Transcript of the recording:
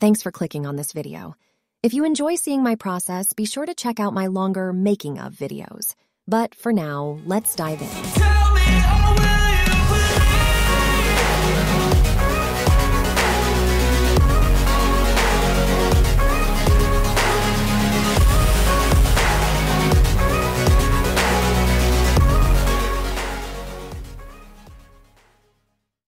Thanks for clicking on this video. If you enjoy seeing my process, be sure to check out my longer making of videos. But for now, let's dive in.